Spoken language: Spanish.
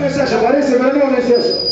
no parece, pero no es eso.